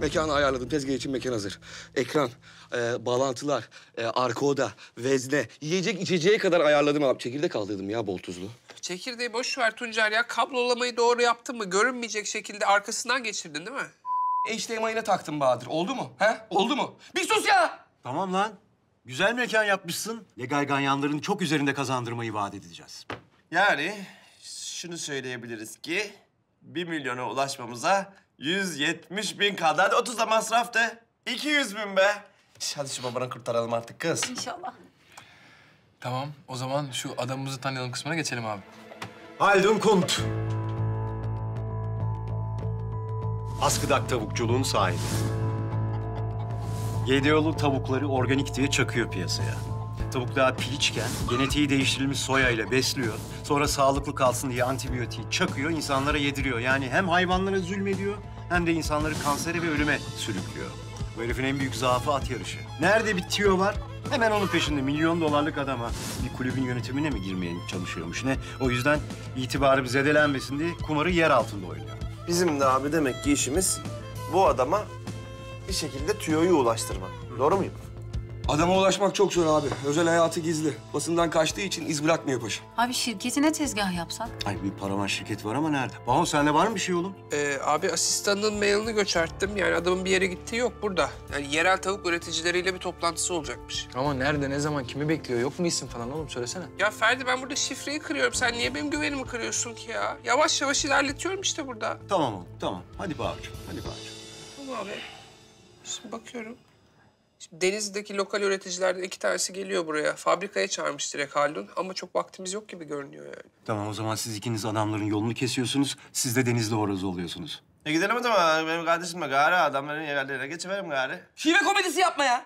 Mekanı ayarladım. Tezgah için mekan hazır. Ekran, e, bağlantılar, e, arka oda, vezne, yiyecek içeceğe kadar ayarladım abi. Çekirdek aldırdım ya bol tuzlu. Çekirdeği boş ver Tuncer ya. Kablolamayı doğru yaptın mı? Görünmeyecek şekilde arkasından geçirdin değil mi? HDMI'ne taktım Bahadır. Oldu mu? He? Oldu mu? Bir sus ya! Tamam lan. Güzel mekan yapmışsın. Legal ganyanların çok üzerinde kazandırmayı vaat edeceğiz. Yani şunu söyleyebiliriz ki bir milyona ulaşmamıza 170 bin kaldı. Hadi 30 da masraf de 200 bin be. Şş, Hadi şu babanı kurtaralım artık kız. İnşallah. Tamam, o zaman şu adamımızı tanıyalım kısmına geçelim abi. Haldun Kunt. Askıdak tavukçuluğun sahibi. GDO'lu tavukları organik diye çakıyor piyasaya. Tavuklar piliçken genetiği değiştirilmiş soya ile besliyor. Sonra sağlıklı kalsın diye antibiyotiği çakıyor, insanlara yediriyor. Yani hem hayvanlara zulmediyor hem de insanları kansere ve ölüme sürüklüyor. Bu herifin en büyük zaafı at yarışı. Nerede bir tüyo var? Hemen onun peşinde milyon dolarlık adama bir kulübün yönetimine mi girmeye çalışıyormuş ne? O yüzden itibarı zedelenmesin diye kumarı yer altında oynuyor. Bizim de abi demek ki işimiz bu adama bir şekilde tüyoyu ulaştırmak. Doğru muyum? Adama ulaşmak çok zor abi. Özel hayatı gizli. Basından kaçtığı için iz bırakmıyor paşa. Abi şirketine tezgah yapsak? Ay bir paravan şirket var ama nerede? Baho sende var mı bir şey oğlum? Ee, abi asistanının mailini göçerttim. Yani adamın bir yere gittiği yok burada. Yani yerel tavuk üreticileriyle bir toplantısı olacakmış. Ama nerede, ne zaman, kimi bekliyor? Yok mu isim falan oğlum? Söylesene. Ya Ferdi ben burada şifreyi kırıyorum. Sen niye benim güvenimi kırıyorsun ki ya? Yavaş yavaş ilerletiyorum işte burada. Tamam oğlum, tamam. Hadi Baho'cum, hadi Baho'cum. Tamam abi. Şimdi bakıyorum. Şimdi Denizli'deki lokal üreticilerden iki tanesi geliyor buraya. Fabrikaya çağırmış direkt Haldun. Ama çok vaktimiz yok gibi görünüyor yani. Tamam o zaman siz ikiniz adamların yolunu kesiyorsunuz. Siz de denizli horoz oluyorsunuz. E gidelim o zaman. Benim kardeşim de gari adamların yerlerine geçiverim gari. Şive komedisi yapma ya.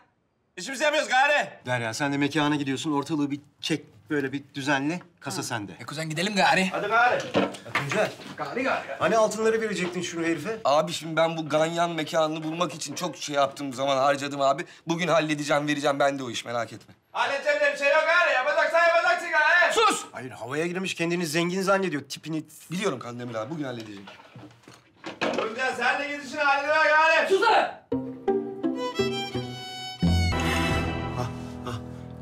İşimizi yapıyoruz gari. Derya sen de mekana gidiyorsun. Ortalığı bir çek, böyle bir düzenle. Kasa sende. E kuzen gidelim gari. Hadi gari. Tuncel. Hani altınları verecektin şu herife? Abi şimdi ben bu ganyan mekanını bulmak için çok şey yaptım zaman harcadım abi. Bugün halledeceğim, vereceğim. Ben de o iş merak etme. Halledeceğim bir şey yok gari. Yapacaksan yapacaksın gari. Sus! Hayır havaya girmiş kendini zengin zannediyor. Tipini... Biliyorum Kandemir abi. Bugün halledeceğim. Tuncel sen de git işini hallediver gari. Sus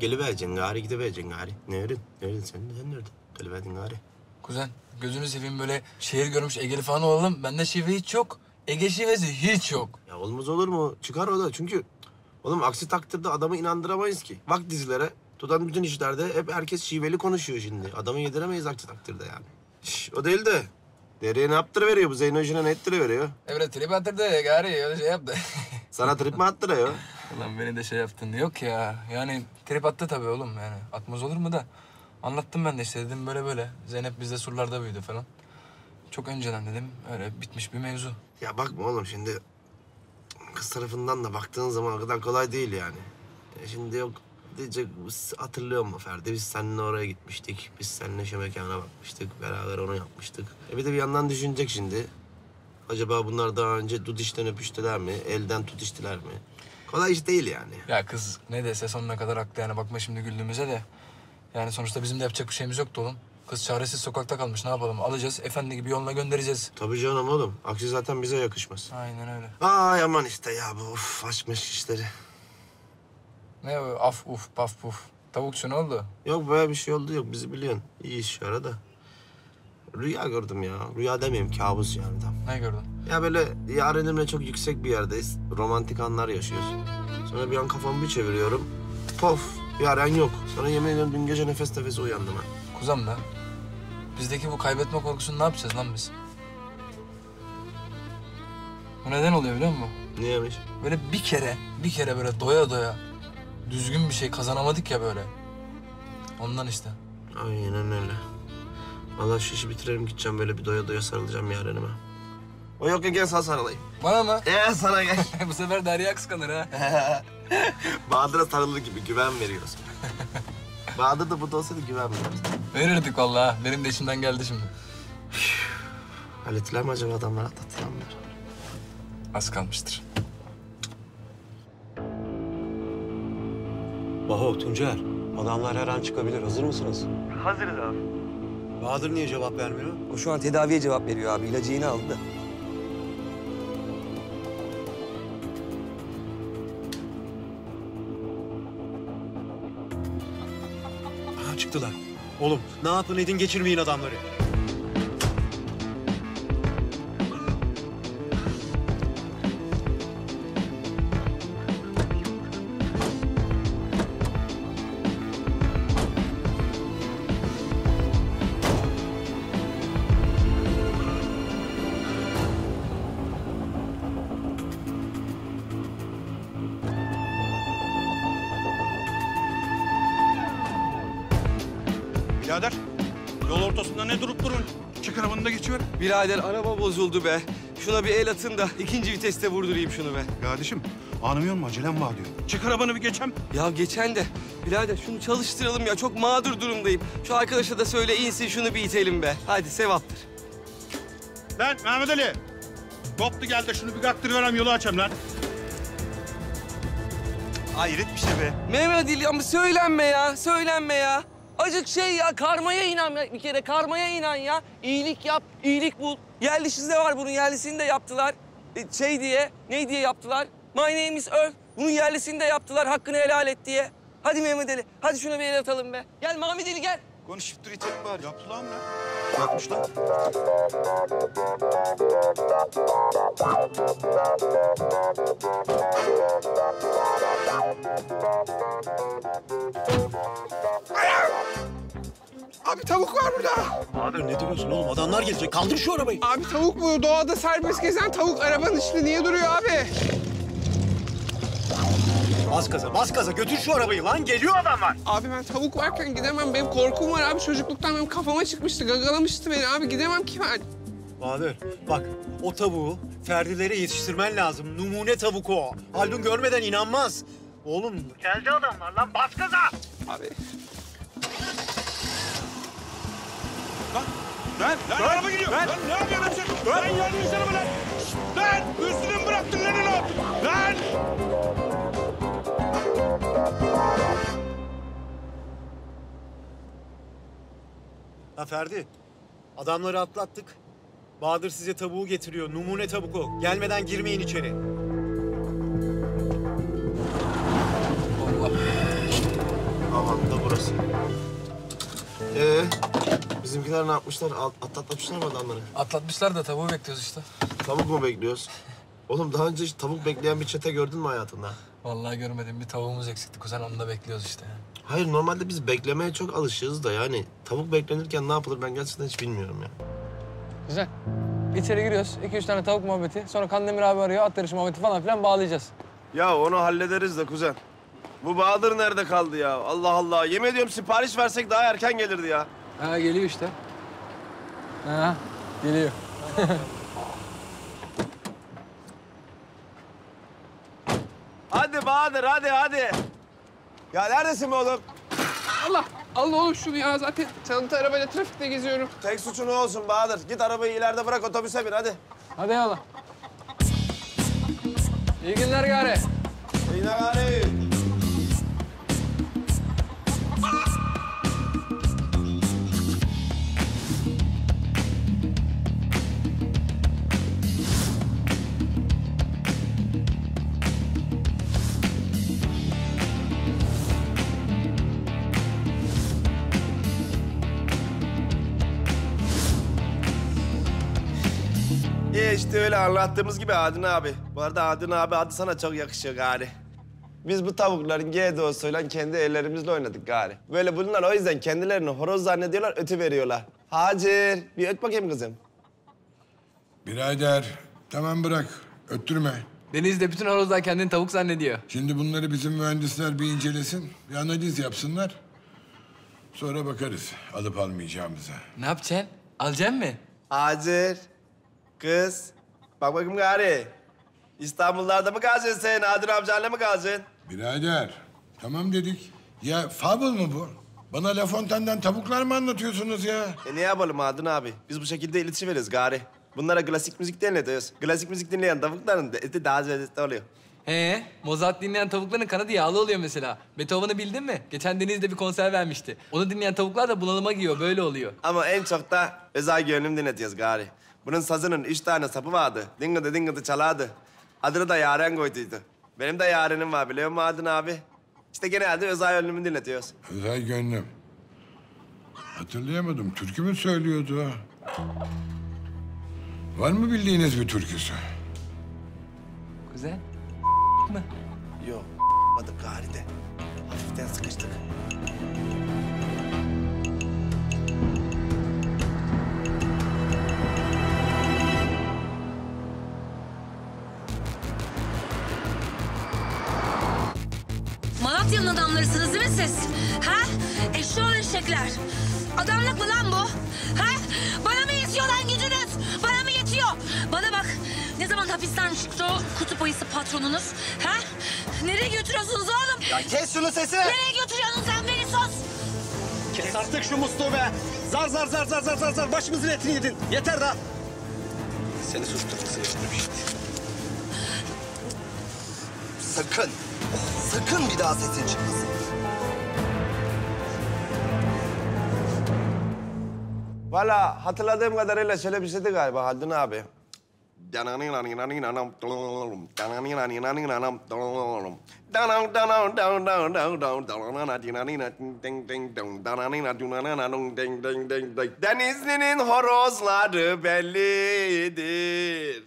Gelivereceksin gari, gidivereceksin gari. Nerede? Nerede sen? Sen nerede? Geliverdin gari. Kuzen, gözünü seveyim böyle şehir görmüş Egeli falan olalım. Bende şive hiç yok. Ege şivesi hiç yok. Ya olmaz olur mu? Çıkar o da çünkü... Oğlum aksi takdirde adamı inandıramayız ki. Bak dizilere, tutan bütün işlerde hep herkes şiveli konuşuyor şimdi. Adamı yediremeyiz aksi takdirde yani. Şş, o değil de... Nereye ne yaptırıveriyor bu Zeyno işine ne ettiriveriyor? Evet trip attırdı gari öyle şey yaptı. Sana trip mi attırıyor? Ulan beni de şey yaptın. Yok ya. Yani trip attı tabii oğlum yani. Atmaz olur mu da. Anlattım ben de işte dedim böyle böyle. Zeynep bizde surlarda büyüdü falan. Çok önceden dedim öyle bitmiş bir mevzu. Ya bakma oğlum şimdi... Kız tarafından da baktığın zaman o kadar kolay değil yani. E şimdi yok diyecek, hatırlıyor musun Ferdi? Biz seninle oraya gitmiştik. Biz seninle şu mekana bakmıştık. Beraber onu yapmıştık. E bir de bir yandan düşünecek şimdi. Acaba bunlar daha önce dudişten öpüştüler mi? Elden tutuştular mı? Kolay iş değil yani. Ya kız ne dese sonuna kadar haklı yani. Bakma şimdi güldüğümüze de. Yani sonuçta bizim de yapacak bir şeyimiz yoktu oğlum. Kız çaresiz sokakta kalmış. Ne yapalım? Alacağız, efendi gibi yoluna göndereceğiz. Tabii canım oğlum. Aksi zaten bize yakışmaz. Aynen öyle. Ay aman işte ya bu of açmış işleri. Ne o af uf paf puf. Tavukçu ne oldu? Yok böyle bir şey oldu yok bizi biliyorsun. İyi iş şu arada. Rüya gördüm ya. Rüya demeyeyim kabus yani tam. Ne gördün? Ya böyle yarenimle çok yüksek bir yerdeyiz. Romantik anlar yaşıyoruz. Sonra bir an kafamı bir çeviriyorum. Pof yaren yok. Sonra yemin ediyorum dün gece nefes nefese uyandım ha. Kuzam be. Bizdeki bu kaybetme korkusunu ne yapacağız lan biz? Bu neden oluyor biliyor musun? Niyemiş? Böyle bir kere, bir kere böyle doya doya düzgün bir şey kazanamadık ya böyle. Ondan işte. Aynen öyle. Vallahi şu işi bitirelim gideceğim böyle bir doya doya sarılacağım yarenime. O yok gel sana sarılayım. Bana mı? Gel sana gel. bu sefer Derya kıskanır ha. Bahadır'a sarılır gibi güven veriyorsun. Bahadır da burada olsaydı güven veriyorsun. Verirdik vallahi. Benim de içimden geldi şimdi. Hallettiler mi acaba adamlar atlattılar mı? Az kalmıştır. Baho, Tuncer. Adamlar her an çıkabilir. Hazır mısınız? Hazırız abi. Bahadır niye cevap vermiyor? O şu an tedaviye cevap veriyor abi. İlacı yeni aldı da. Aha, çıktılar. Oğlum ne yapın edin geçirmeyin adamları. Ne durup durun? Çık arabanı da geçiver. Birader araba bozuldu be. Şuna bir el atın da ikinci viteste vurdurayım şunu be. Kardeşim, anlamıyor musun? Acelem var diyor. Çık arabanı bir geçem. Ya geçen de birader şunu çalıştıralım ya. Çok mağdur durumdayım. Şu arkadaşa da söyle insin şunu bir itelim be. Hadi sevaptır. Lan Mehmet Ali. Koptu gel de şunu bir kaktırıverem yolu açayım lan. Hayret bir şey be. Mehmet Ali ama söylenme ya. Söylenme ya. Acık şey ya karmaya inan ya. bir kere karmaya inan ya. İyilik yap, iyilik bul. Yerlisi de var bunun yerlisini de yaptılar. E, şey diye, ne diye yaptılar? My name is Earl. Bunun yerlisini de yaptılar hakkını helal et diye. Hadi Mehmet Ali, hadi şuna bir el atalım be. Gel Mehmet Ali gel. Konuşup dur itelim bari. Yaptı lan lan. Yapmış lan. Abi tavuk var burada. Bahadır ne duruyorsun oğlum? Adamlar gelecek. Kaldır şu arabayı. Abi tavuk bu. Doğada serbest gezen tavuk. Arabanın içinde niye duruyor abi? Bas gaza, bas gaza. Götür şu arabayı lan. Geliyor adamlar. Abi ben tavuk varken gidemem. Benim korkum var abi. Çocukluktan benim kafama çıkmıştı. Gagalamıştı beni abi. Gidemem ki ben. Bahadır bak o tavuğu Ferdilere yetiştirmen lazım. Numune tavuk o. Haldun görmeden inanmaz. Oğlum geldi adamlar lan. Bas gaza. Abi. Lan, lan, lan araba gidiyor. Lan, ne yapıyorsun sen? Lan yardım etsene lan. Şşt, Lan üstüne mi bıraktın lan onu? Lan. Ha Ferdi. Adamları atlattık. Bahadır size tavuğu getiriyor. Numune tavuk o. Gelmeden girmeyin içeri. Aman da burası. Ee, bizimkiler ne yapmışlar? At- Atlatmışlar mı adamları? Atlatmışlar da tavuğu bekliyoruz işte. Tavuk mu bekliyoruz? Oğlum daha önce hiç tavuk bekleyen bir çete gördün mü hayatında? Vallahi görmedim. Bir tavuğumuz eksikti kuzen. Onu da bekliyoruz işte. Hayır normalde biz beklemeye çok alışığız da yani tavuk beklenirken ne yapılır ben gerçekten hiç bilmiyorum ya. Güzel. İçeri giriyoruz. iki üç tane tavuk muhabbeti. Sonra Kandemir abi arıyor. At yarışı muhabbeti falan filan bağlayacağız. Ya onu hallederiz de kuzen. Bu Bahadır nerede kaldı ya? Allah Allah. Yemin ediyorum sipariş versek daha erken gelirdi ya. Ha geliyor işte. Ha geliyor. Hadi Bahadır hadi hadi. Ya neredesin be oğlum? Allah. Al oğlum şunu ya. Zaten çanta arabayla trafikte geziyorum. Tek suçun o olsun Bahadır. Git arabayı ileride bırak otobüse bin hadi. Hadi yallah. İyi günler gari. Yine gari. İyi işte öyle anlattığımız gibi Adın abi. Bu arada Adın abi adı sana çok yakışıyor gari. Biz bu tavukların GDO'suyla kendi ellerimizle oynadık gari. Böyle bunlar o yüzden kendilerini horoz zannediyorlar, ötü veriyorlar. Hacer, bir öt bakayım kızım. Birader, tamam bırak. Öttürme. Deniz de bütün horozlar kendini tavuk zannediyor. Şimdi bunları bizim mühendisler bir incelesin, bir analiz yapsınlar. Sonra bakarız alıp almayacağımıza. Ne yapacaksın? Alacaksın mı? Hacer, kız. Bak bakayım gari. İstanbullarda mı kalacaksın sen? Adın amcanla mı kalacaksın? Birader, tamam dedik. Ya fable mı bu? Bana La Fontaine'den tavuklar mı anlatıyorsunuz ya? E ne yapalım Adın abi? Biz bu şekilde iletişim veriyoruz gari. Bunlara klasik müzik dinletiyoruz. Klasik müzik dinleyen tavukların eti daha lezzetli oluyor. He, Mozart dinleyen tavukların kanadı yağlı oluyor mesela. Beethoven'ı bildin mi? Geçen Deniz'de bir konser vermişti. Onu dinleyen tavuklar da bunalıma giriyor, böyle oluyor. Ama en çok da özel gönlüm dinletiyoruz gari. Bunun sazının üç tane sapı vardı. Dingıdı dingıdı çalardı. Adını da Yaren koyduydu. Benim de Yaren'im var biliyor musun Adın abi? İşte genelde özel gönlümü dinletiyoruz. Özel gönlüm. Hatırlayamadım. Türkü mü söylüyordu? Var mı bildiğiniz bir türküsü? Kuzen. Yok. Madık gari de. Hafiften sıkıştık. Siz? Ha? Eşşoğlu eşekler. Adamlık mı lan bu? Ha? Bana mı yetiyor lan gücünüz? Bana mı yetiyor? Bana bak. Ne zaman hapisten çıktı o kutup ayısı patronunuz? Ha? Nereye götürüyorsunuz oğlum? Ya kes şunu sesini! Nereye götürüyorsun sen beni sus? Kes artık şu musluğu be! Zar zar zar zar zar zar zar başımızın etini yedin. Yeter daha. Seni susturmak istedim. Sakın, sakın bir daha sesin çıkmasın. Valla hatırladığım kadarıyla şöyle bir şeydi galiba Haldun abi. Denizli'nin horozları bellidir.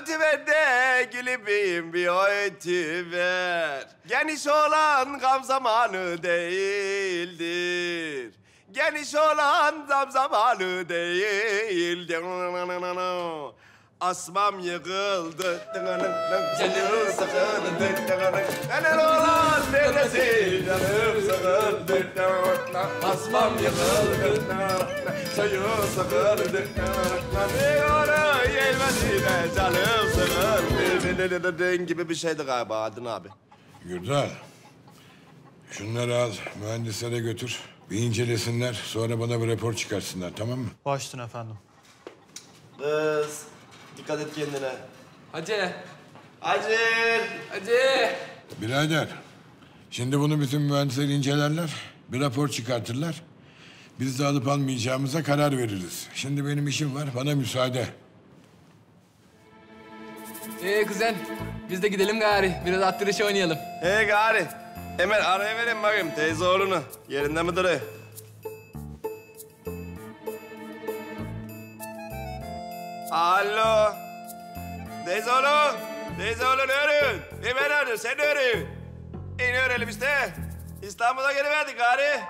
Ötüver de gülübeyim bir ötüver. Geniş olan gam zamanı değildir. Geniş olan zam zamanı değil. Asmam yıkıldı. Canım sıkıldı. Neler olan neresi? Canım sıkıldı. Asmam yıkıldı. Sayı sıkıldı. Bir ara gelmesine canım sıkıldı. gibi bir şeydi galiba Adın abi. Gürdal. Şunları al, mühendislere götür. Bir incelesinler, sonra bana bir rapor çıkarsınlar, tamam mı? Başüstüne efendim. Kız dikkat et kendine. Hacı. Acil. Hacı. Birader, şimdi bunu bütün mühendisler incelerler, bir rapor çıkartırlar. Biz de alıp almayacağımıza karar veririz. Şimdi benim işim var, bana müsaade. Ee kuzen. Biz de gidelim gari. Biraz attırışı oynayalım. Hey gari. Hemen araya verin bakayım teyze oğlunu. Yerinde mi duruyor? Alo. Teyze oğlu. Teyze oğlu ne? Hemen arıyor. Sen ne arıyorsun? E ne öğrenelim işte. İstanbul'a geliverdik gari.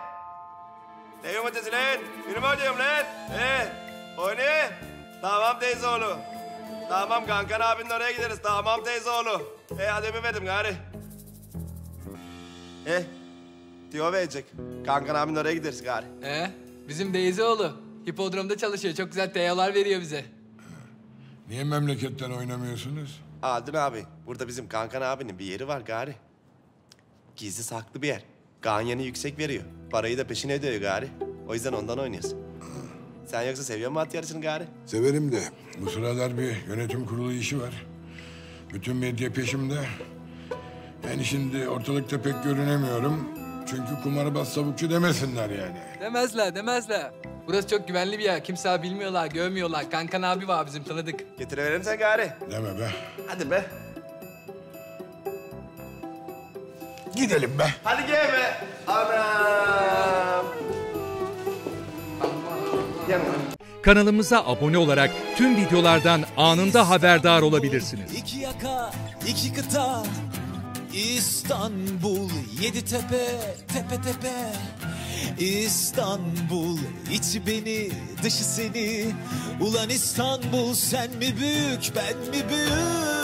Ne yumurtası lan? Yürü mü diyorum lan? He? O? Tamam teyze oğlu. Tamam Kankan abinin oraya gideriz. Tamam teyze oğlu. E hadi öpemedim gari. E diyor verecek. Kankan abinin oraya gideriz gari. Ee, bizim Deyzeoğlu. Hipodromda çalışıyor. Çok güzel teyolar veriyor bize. Niye memleketten oynamıyorsunuz? Aldın abi. Burada bizim Kankan abinin bir yeri var gari. Gizli saklı bir yer. Ganyanı yüksek veriyor. Parayı da peşine ödüyor gari. O yüzden ondan oynuyorsun. Sen yoksa seviyor musun at yarışını gari? Severim de bu sıralar bir yönetim kurulu işi var. Bütün medya peşimde. Yani şimdi ortalıkta pek görünemiyorum. Çünkü kumarbaz savukçu demesinler yani. Demezler, demezler. Burası çok güvenli bir yer. Kimse abi bilmiyorlar, görmüyorlar. Kankan abi var bizim tanıdık. Getiriverelim sen gari. Deme be. Hadi be. Gidelim be. Hadi gel be. Anam. Yanına. Kanalımıza abone olarak tüm videolardan anında haberdar olabilirsiniz. İki yaka, iki kıta, İstanbul, yedi tepe, tepe tepe. İstanbul, içi beni, dışı seni. Ulan İstanbul, sen mi büyük, ben mi büyük?